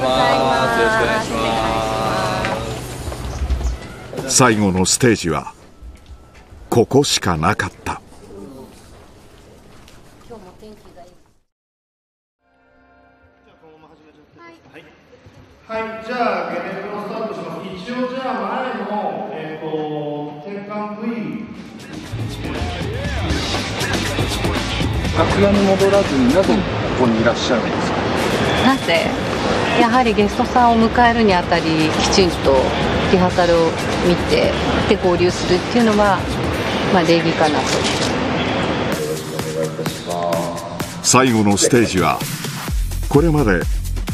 ございます。よろしくお願いします。最後のステージはここしかなかった。はい、じゃあゲネプロスタートします。一応じゃあ前のえっ、ー、と転換 V 楽屋に戻らずになぜここにいらっしゃるんですか？なぜやはりゲストさんを迎えるにあたりきちんとリハーサルを見てで合流するっていうのは、まあ、礼儀かなと。最後のステージはこれまで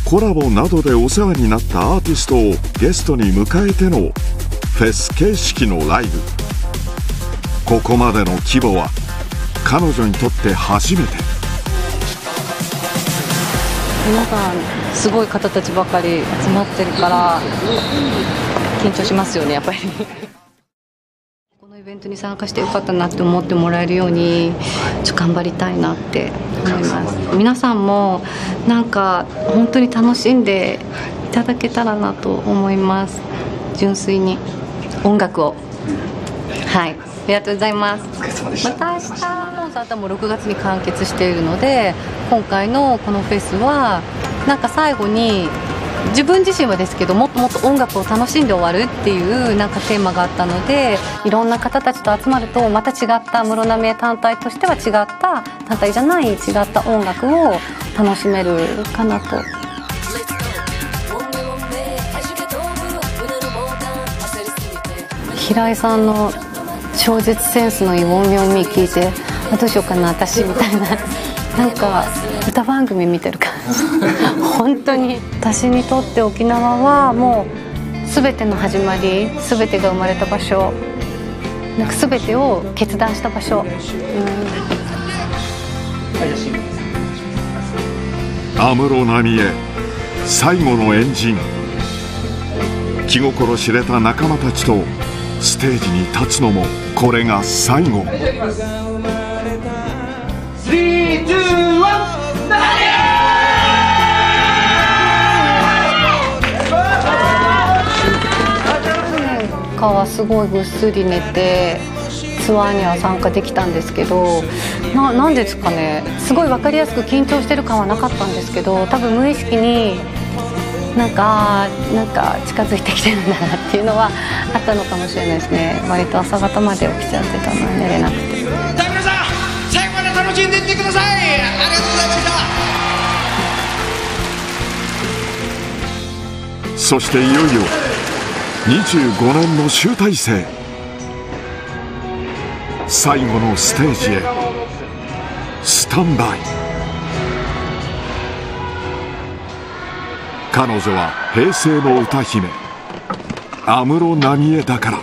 コラボなどでお世話になったアーティストをゲストに迎えてのフェス形式のライブ。ここまでの規模は彼女にとって初めて。皆さんすごい方たちばかり集まってるから緊張しますよねやっぱり。このイベントに参加してよかったなって思ってもらえるようにちょっと頑張りたいなって思います。皆さんもなんか本当に楽しんでいただけたらなと思います。純粋に。音楽を。はい。ありがとうございます。また明日サートも6月に完結しているので今回のこのフェスはなんか最後に自分自身はですけどもっともっと音楽を楽しんで終わるっていうなんかテーマがあったのでいろんな方たちと集まるとまた違った室浪江単体としては違った単体じゃない違った音楽を楽しめるかなと。平井さんの超絶センスのイ・ウォンミョンミ聞いてあどうしようかな私みたいな。なんか歌番組見てる感じ。本当に。私にとって沖縄はもう全ての始まり全てが生まれた場所。なんか全てを決断した場所。安室奈美恵最後のエンジン気心知れた仲間たちとステージに立つのもこれが最後。かはすごいぐっすり寝てツアーには参加できたんですけどななんですかね。すごい分かりやすく緊張してる感はなかったんですけど多分無意識になんかなんか近づいてきてるんだなっていうのはあったのかもしれないですね。割と朝方まで起きちゃってたのは寝れなくて。そしていよいよ25年の集大成。最後のステージへ。スタンバイ。彼女は平成の歌姫安室奈美恵だから。